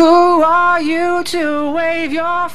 Who are you to wave your